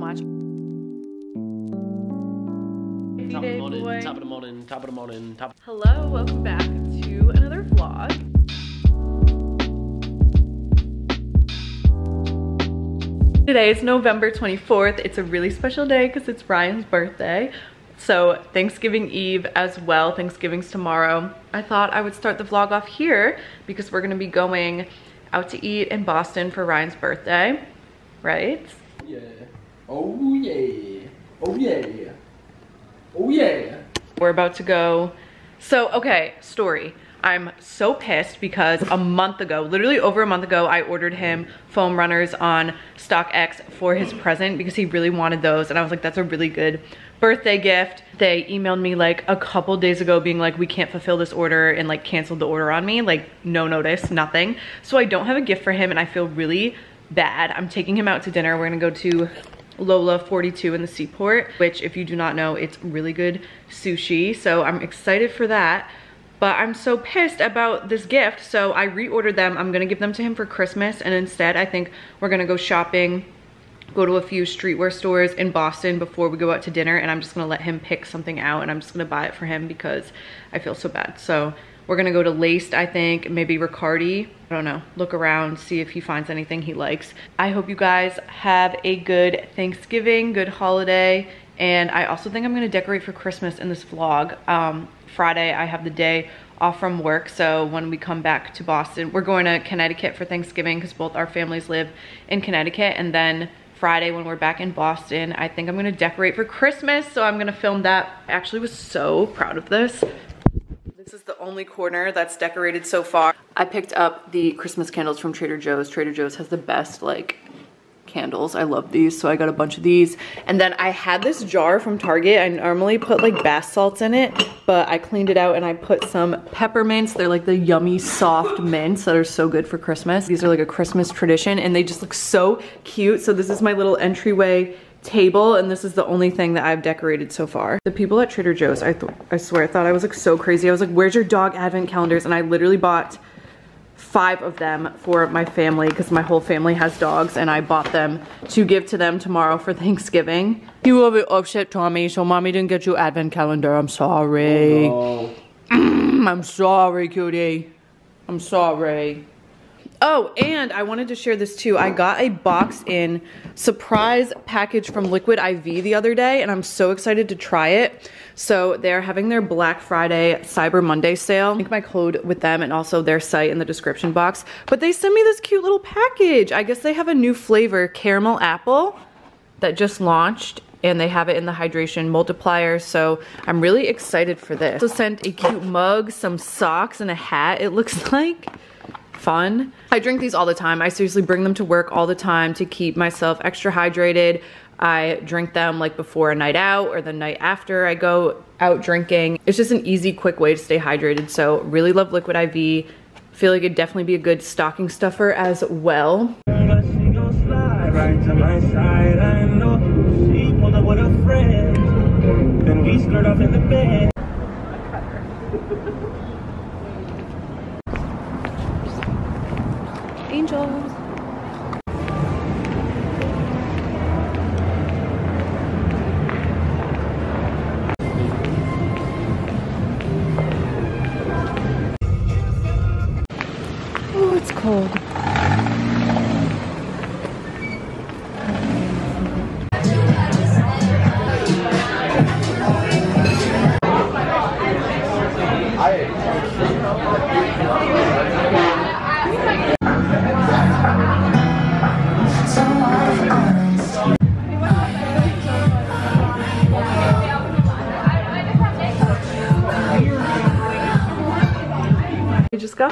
much. Top of the morning, top of the morning, top of the morning, top. Hello, welcome back to another vlog. Today is November 24th. It's a really special day because it's Ryan's birthday. So Thanksgiving Eve as well, Thanksgiving's tomorrow. I thought I would start the vlog off here because we're gonna be going out to eat in Boston for Ryan's birthday, right? Yeah. Oh yeah. Oh yeah. Oh yeah. We're about to go. So, okay, story. I'm so pissed because a month ago, literally over a month ago, I ordered him foam runners on StockX for his present because he really wanted those. And I was like, that's a really good birthday gift. They emailed me like a couple days ago being like, we can't fulfill this order and like canceled the order on me. Like no notice, nothing. So I don't have a gift for him and I feel really bad. I'm taking him out to dinner. We're gonna go to Lola 42 in the Seaport, which if you do not know, it's really good sushi. So I'm excited for that but I'm so pissed about this gift. So I reordered them. I'm gonna give them to him for Christmas. And instead, I think we're gonna go shopping, go to a few streetwear stores in Boston before we go out to dinner. And I'm just gonna let him pick something out and I'm just gonna buy it for him because I feel so bad. So we're gonna go to Laced, I think, maybe Riccardi. I don't know, look around, see if he finds anything he likes. I hope you guys have a good Thanksgiving, good holiday. And I also think I'm gonna decorate for Christmas in this vlog. Um, Friday, I have the day off from work. So when we come back to Boston, we're going to Connecticut for Thanksgiving because both our families live in Connecticut. And then Friday when we're back in Boston, I think I'm gonna decorate for Christmas. So I'm gonna film that. I actually was so proud of this. Only corner that's decorated so far. I picked up the Christmas candles from Trader Joe's. Trader Joe's has the best like candles. I love these, so I got a bunch of these. And then I had this jar from Target. I normally put like bath salts in it, but I cleaned it out and I put some peppermints. They're like the yummy soft mints that are so good for Christmas. These are like a Christmas tradition and they just look so cute. So this is my little entryway table and this is the only thing that I've decorated so far. The people at Trader Joe's, I, I swear, I thought I was like so crazy. I was like, where's your dog advent calendars? And I literally bought five of them for my family because my whole family has dogs and I bought them to give to them tomorrow for Thanksgiving. You will be upset, Tommy, so mommy didn't get you advent calendar. I'm sorry. Oh, I'm sorry, cutie. I'm sorry. Oh, and I wanted to share this too. I got a box in surprise package from Liquid IV the other day and I'm so excited to try it. So they're having their Black Friday Cyber Monday sale. Link my code with them and also their site in the description box. But they sent me this cute little package. I guess they have a new flavor, caramel apple, that just launched and they have it in the hydration multiplier. So I'm really excited for this. Also sent a cute mug, some socks, and a hat, it looks like fun. I drink these all the time. I seriously bring them to work all the time to keep myself extra hydrated. I drink them like before a night out or the night after I go out drinking. It's just an easy, quick way to stay hydrated. So really love Liquid IV. Feel like it'd definitely be a good stocking stuffer as well. Angels.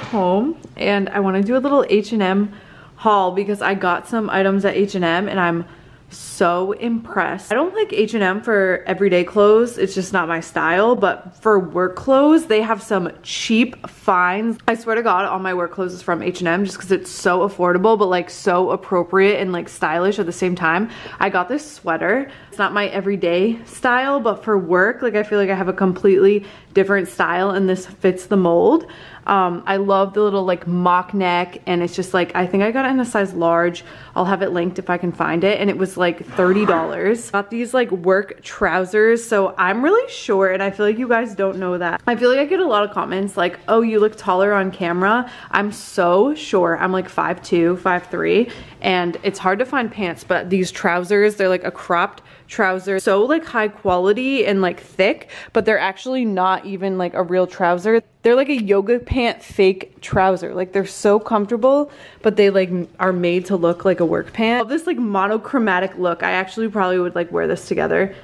Home and I want to do a little H&M haul because I got some items at H&M and I'm so impressed. I don't like H&M for everyday clothes. It's just not my style. But for work clothes, they have some cheap finds. I swear to God, all my work clothes is from H&M just because it's so affordable, but like so appropriate and like stylish at the same time. I got this sweater. It's not my everyday style, but for work, like I feel like I have a completely different style and this fits the mold. Um, I love the little like mock neck and it's just like, I think I got it in a size large. I'll have it linked if I can find it. And it was like $30. Got these like work trousers. So I'm really short and I feel like you guys don't know that. I feel like I get a lot of comments like, oh, you look taller on camera. I'm so short. I'm like 5'2", 5'3", and it's hard to find pants, but these trousers, they're like a cropped trouser. So like high quality and like thick, but they're actually not even like a real trouser. They're like a yoga pant fake trouser. Like they're so comfortable, but they like are made to look like a work pant. This like monochromatic look. I actually probably would like wear this together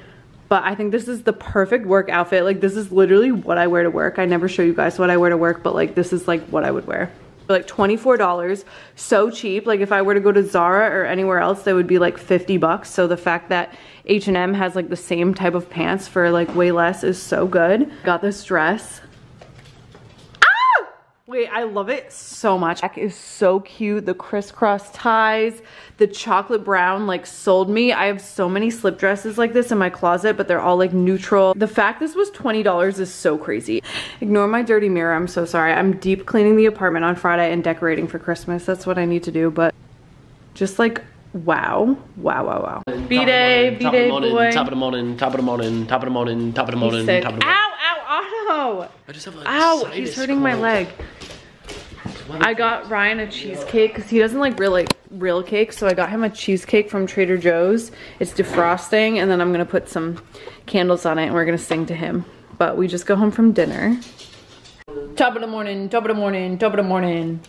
but I think this is the perfect work outfit. Like this is literally what I wear to work. I never show you guys what I wear to work, but like this is like what I would wear like $24 so cheap. Like if i were to go to zara or anywhere else they would be like 50 bucks. So the fact that h&m has like the same type of pants for like way less is so good. Got this dress Wait, I love it so much. Back is so cute. The crisscross ties, the chocolate brown like sold me. I have so many slip dresses like this in my closet, but they're all like neutral. The fact this was $20 is so crazy. Ignore my dirty mirror, I'm so sorry. I'm deep cleaning the apartment on Friday and decorating for Christmas. That's what I need to do, but just like Wow. Wow, wow, wow. B-Day, B-Day boy. Top of the morning, top of the morning, top of the morning, top of the morning, top of the morning. Ow, ow, Otto! I just have a Ow, he's hurting my leg. I got Ryan a cheesecake because he doesn't like real like real cake, so I got him a cheesecake from Trader Joe's. It's defrosting, and then I'm gonna put some candles on it, and we're gonna sing to him. But we just go home from dinner. Top of the morning, top of the morning, top of the morning.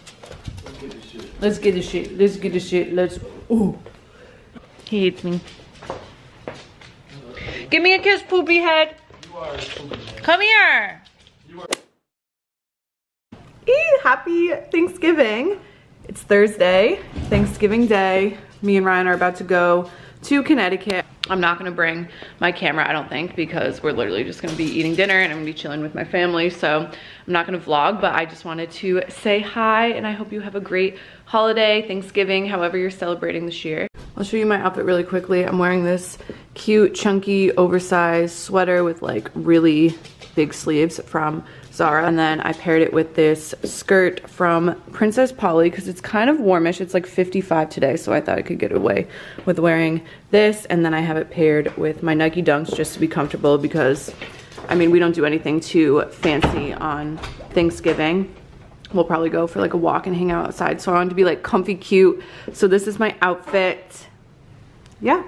Let's get this shit. Let's get this shit. Let's. Ooh. He hates me. Give me a kiss, poopy head. Come here. Eee, happy Thanksgiving. It's Thursday, Thanksgiving Day. Me and Ryan are about to go to Connecticut. I'm not gonna bring my camera, I don't think, because we're literally just gonna be eating dinner and I'm gonna be chilling with my family. So I'm not gonna vlog, but I just wanted to say hi and I hope you have a great holiday, Thanksgiving, however you're celebrating this year. I'll show you my outfit really quickly. I'm wearing this cute, chunky, oversized sweater with like really big sleeves from Zara. And then I paired it with this skirt from Princess Polly because it's kind of warmish. It's like 55 today, so I thought I could get away with wearing this. And then I have it paired with my Nike Dunks just to be comfortable because, I mean, we don't do anything too fancy on Thanksgiving. We'll probably go for like a walk and hang out outside. So I wanted to be like comfy cute. So this is my outfit. Yeah,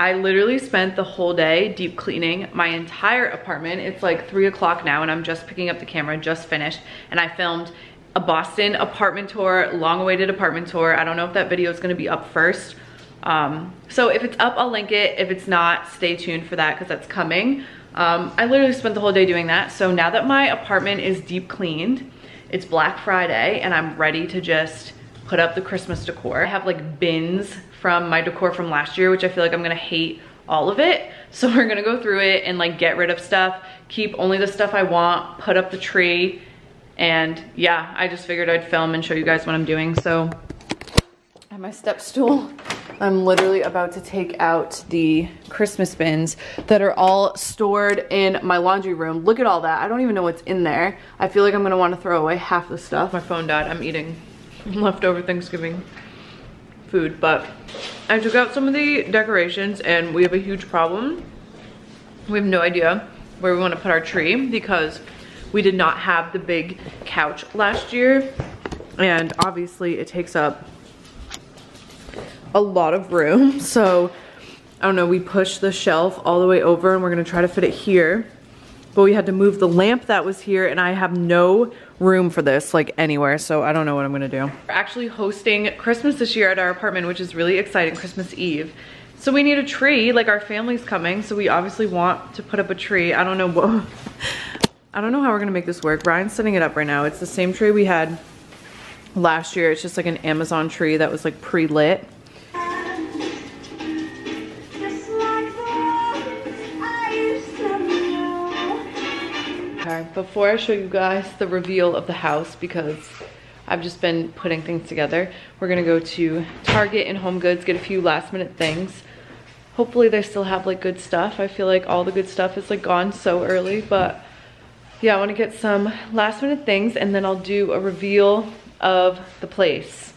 I literally spent the whole day deep cleaning my entire apartment. It's like three o'clock now and I'm just picking up the camera, just finished. And I filmed a Boston apartment tour, long awaited apartment tour. I don't know if that video is gonna be up first. Um, so if it's up, I'll link it. If it's not, stay tuned for that because that's coming. Um, I literally spent the whole day doing that. So now that my apartment is deep cleaned, it's Black Friday and I'm ready to just put up the Christmas decor. I have like bins from my decor from last year, which I feel like I'm gonna hate all of it. So we're gonna go through it and like get rid of stuff, keep only the stuff I want, put up the tree, and yeah, I just figured I'd film and show you guys what I'm doing. So at my step stool. I'm literally about to take out the Christmas bins that are all stored in my laundry room. Look at all that. I don't even know what's in there. I feel like I'm gonna wanna throw away half the stuff. My phone died, I'm eating leftover Thanksgiving food, but I took out some of the decorations and we have a huge problem. We have no idea where we want to put our tree because we did not have the big couch last year. And obviously it takes up a lot of room. So I don't know, we pushed the shelf all the way over and we're gonna try to fit it here. But we had to move the lamp that was here and I have no room for this like anywhere so I don't know what I'm gonna do. We're actually hosting Christmas this year at our apartment which is really exciting, Christmas Eve. So we need a tree, like our family's coming so we obviously want to put up a tree. I don't know what, I don't know how we're gonna make this work. Ryan's setting it up right now. It's the same tree we had last year. It's just like an Amazon tree that was like pre-lit. Before I show you guys the reveal of the house because I've just been putting things together, we're gonna go to Target and Home Goods, get a few last minute things. Hopefully they still have like good stuff. I feel like all the good stuff is like gone so early, but yeah, I wanna get some last minute things and then I'll do a reveal of the place.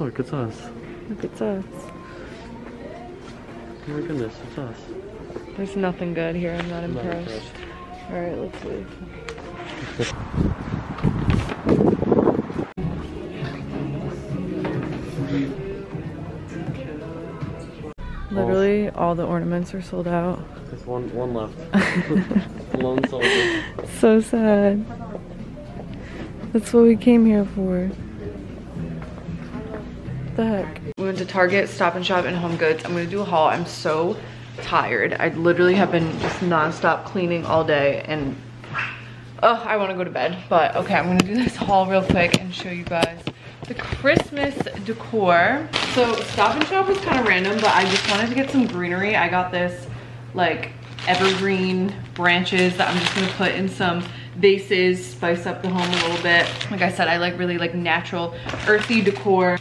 Look, it's us. Look, it's us. Oh my goodness, it's us. There's nothing good here, I'm not I'm impressed. impressed. All right, let's leave. Literally, all the ornaments are sold out. There's one, one left. Lone soldier. So sad. That's what we came here for. The heck? We went to Target, Stop and Shop, and Home Goods. I'm gonna do a haul. I'm so tired. I literally have been just nonstop cleaning all day and oh, I wanna go to bed. But okay, I'm gonna do this haul real quick and show you guys the Christmas decor. So Stop and Shop was kind of random, but I just wanted to get some greenery. I got this like evergreen branches that I'm just gonna put in some vases, spice up the home a little bit. Like I said, I like really like natural earthy decor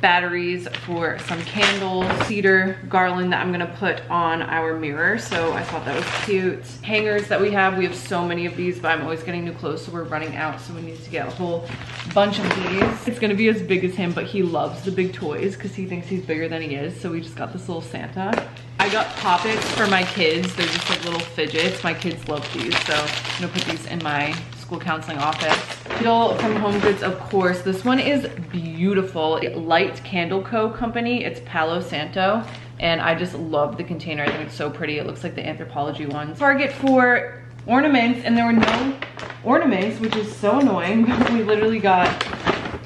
batteries for some candles, cedar garland that I'm gonna put on our mirror. So I thought that was cute. Hangers that we have, we have so many of these, but I'm always getting new clothes, so we're running out. So we need to get a whole bunch of these. It's gonna be as big as him, but he loves the big toys because he thinks he's bigger than he is. So we just got this little Santa. I got poppets for my kids. They're just like little fidgets. My kids love these, so I'm gonna put these in my school counseling office. Candle from Home Goods, of course. This one is beautiful. Light Candle Co. company. It's Palo Santo. And I just love the container. I think it's so pretty. It looks like the Anthropologie one. Target for ornaments, and there were no ornaments, which is so annoying. we literally got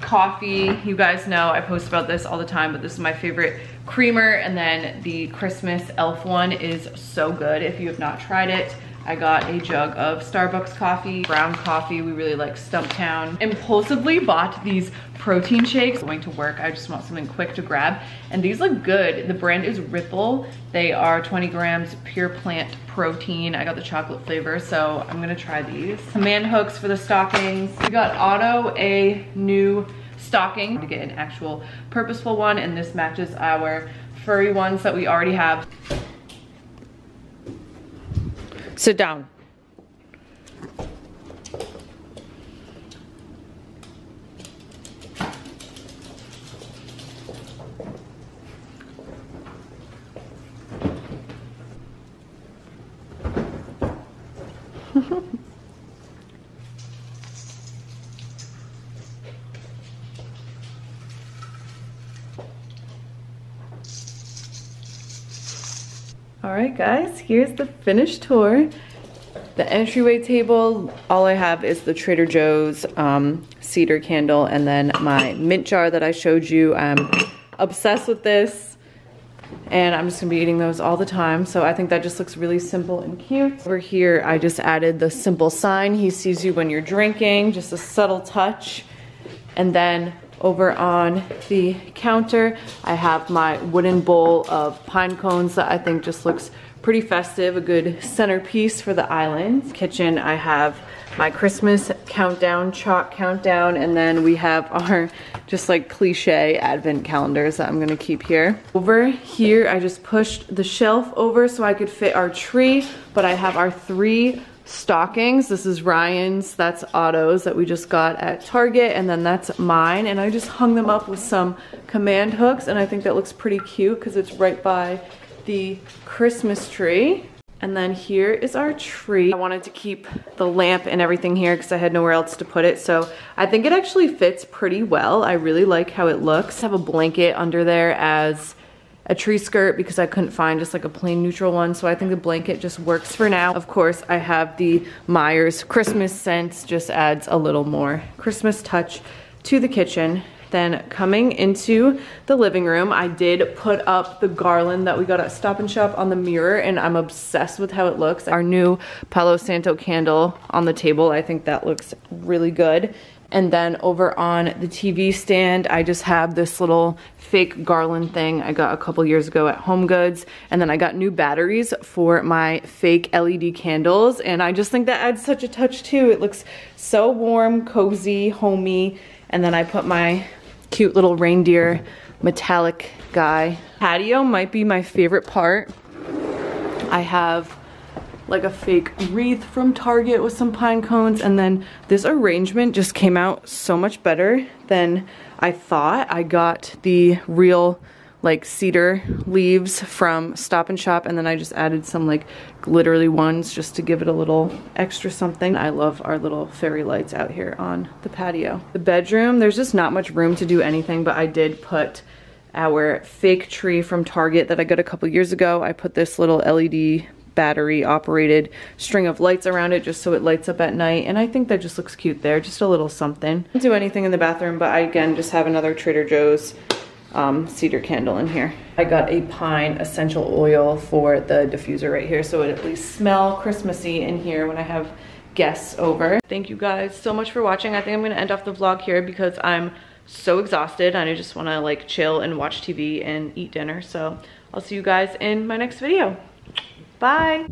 coffee. You guys know I post about this all the time, but this is my favorite creamer. And then the Christmas elf one is so good. If you have not tried it, I got a jug of Starbucks coffee, brown coffee. We really like Stumptown. Impulsively bought these protein shakes. Going to work, I just want something quick to grab. And these look good. The brand is Ripple. They are 20 grams pure plant protein. I got the chocolate flavor, so I'm gonna try these. Man hooks for the stockings. We got Otto a new stocking to get an actual purposeful one, and this matches our furry ones that we already have. Sit down. All right, guys, here's the finished tour. The entryway table, all I have is the Trader Joe's um, cedar candle and then my mint jar that I showed you. I'm obsessed with this and I'm just gonna be eating those all the time. So I think that just looks really simple and cute. Over here, I just added the simple sign. He sees you when you're drinking, just a subtle touch. And then over on the counter, I have my wooden bowl of pine cones that I think just looks pretty festive, a good centerpiece for the island. Kitchen, I have my Christmas countdown, chalk countdown, and then we have our just like cliche advent calendars that I'm gonna keep here. Over here, I just pushed the shelf over so I could fit our tree, but I have our three stockings. This is Ryan's, that's Otto's that we just got at Target, and then that's mine. And I just hung them up with some command hooks, and I think that looks pretty cute because it's right by the Christmas tree. And then here is our tree. I wanted to keep the lamp and everything here because I had nowhere else to put it. So I think it actually fits pretty well. I really like how it looks. I have a blanket under there as a tree skirt because I couldn't find just like a plain neutral one. So I think the blanket just works for now. Of course, I have the Myers Christmas scent, just adds a little more Christmas touch to the kitchen. Then coming into the living room, I did put up the garland that we got at Stop and Shop on the mirror and I'm obsessed with how it looks. Our new Palo Santo candle on the table, I think that looks really good. And then over on the TV stand, I just have this little fake garland thing I got a couple years ago at Home Goods. And then I got new batteries for my fake LED candles. And I just think that adds such a touch too. It looks so warm, cozy, homey. And then I put my cute little reindeer metallic guy. Patio might be my favorite part. I have like a fake wreath from Target with some pine cones and then this arrangement just came out so much better than I thought. I got the real like cedar leaves from Stop and Shop and then I just added some like glittery ones just to give it a little extra something. I love our little fairy lights out here on the patio. The bedroom, there's just not much room to do anything but I did put our fake tree from Target that I got a couple years ago. I put this little LED battery operated string of lights around it just so it lights up at night. And I think that just looks cute there just a little something. Don't do anything in the bathroom but I again just have another Trader Joe's um, cedar candle in here. I got a pine essential oil for the diffuser right here so it at least smell Christmassy in here when I have guests over. Thank you guys so much for watching. I think I'm gonna end off the vlog here because I'm so exhausted and I just want to like chill and watch TV and eat dinner. So I'll see you guys in my next video Bye.